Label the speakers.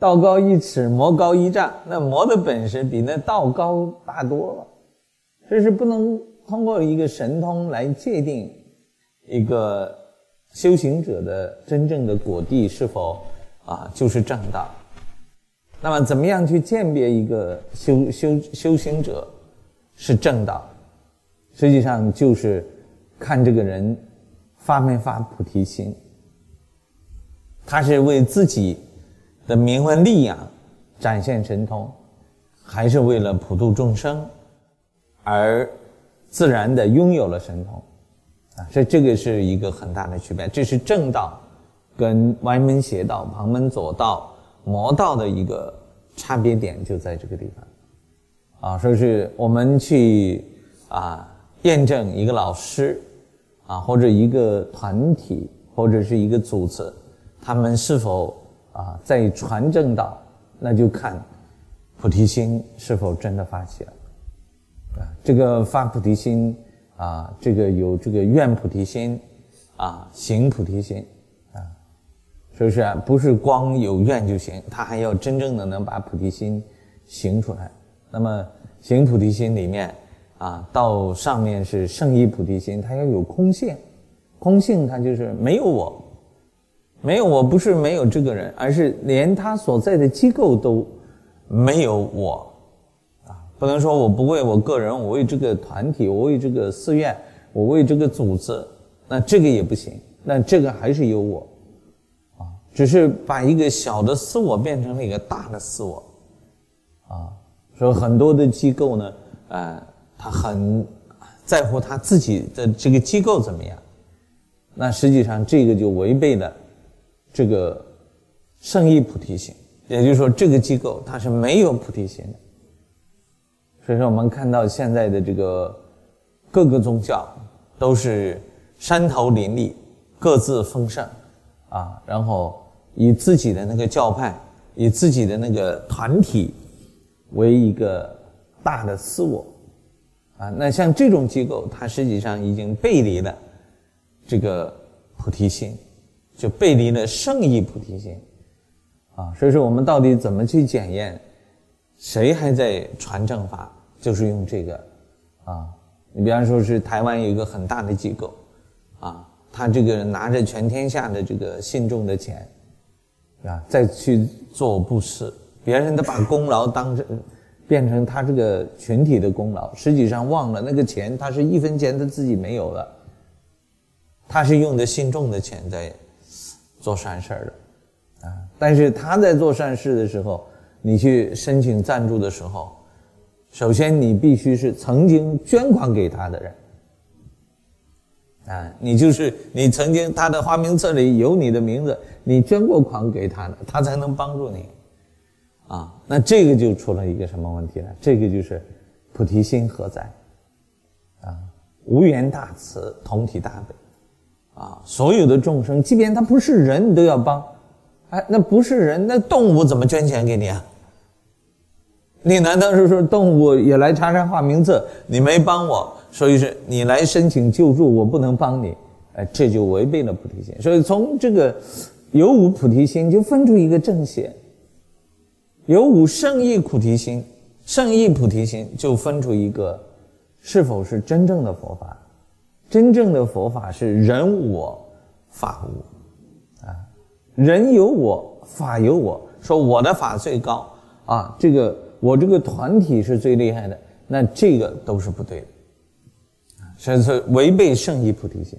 Speaker 1: 道高一尺，魔高一丈。那魔的本事比那道高大多了，这是不能通过一个神通来界定一个修行者的真正的果地是否啊就是正道。那么，怎么样去鉴别一个修修修行者是正道？实际上就是看这个人发没发菩提心，他是为自己。的名闻利养，展现神通，还是为了普度众生，而自然的拥有了神通，啊，所以这个是一个很大的区别。这是正道跟歪门邪道、旁门左道、魔道的一个差别点，就在这个地方，啊，说是我们去啊验证一个老师，啊或者一个团体或者是一个组织，他们是否。啊，在传正道，那就看菩提心是否真的发起了。啊，这个发菩提心啊，这个有这个愿菩提心，啊，行菩提心，啊，是不是啊？不是光有愿就行，他还要真正的能把菩提心行出来。那么行菩提心里面啊，到上面是圣意菩提心，它要有空性，空性它就是没有我。没有，我不是没有这个人，而是连他所在的机构都没有我，啊，不能说我不为我个人，我为这个团体，我为这个寺院，我为这个组织，那这个也不行，那这个还是有我，啊，只是把一个小的私我变成了一个大的私我，啊，说很多的机构呢，呃，他很在乎他自己的这个机构怎么样，那实际上这个就违背了。这个圣意菩提心，也就是说，这个机构它是没有菩提心的。所以说，我们看到现在的这个各个宗教都是山头林立，各自丰盛啊，然后以自己的那个教派、以自己的那个团体为一个大的私我啊。那像这种机构，它实际上已经背离了这个菩提心。就背离了圣意菩提心，啊，所以说我们到底怎么去检验谁还在传正法？就是用这个，啊，你比方说是台湾有一个很大的机构，啊，他这个拿着全天下的这个信众的钱，啊，再去做布施，别人都把功劳当成变成他这个群体的功劳，实际上忘了那个钱，他是一分钱他自己没有了，他是用的信众的钱在。做善事儿的，啊！但是他在做善事的时候，你去申请赞助的时候，首先你必须是曾经捐款给他的人，啊，你就是你曾经他的花名册里有你的名字，你捐过款给他的，他才能帮助你，啊！那这个就出了一个什么问题呢？这个就是菩提心何在？啊，无缘大慈，同体大悲。啊，所有的众生，即便他不是人，你都要帮。哎，那不是人，那动物怎么捐钱给你啊？你难道是说动物也来查查化名册？你没帮我，所以是你来申请救助，我不能帮你。哎，这就违背了菩提心。所以从这个有无菩提心，就分出一个正邪；有无圣意菩提心，圣意菩提心就分出一个是否是真正的佛法。真正的佛法是人我法无，啊，人有我，法有我。说我的法最高啊，这个我这个团体是最厉害的，那这个都是不对的，所以说违背圣意菩提心。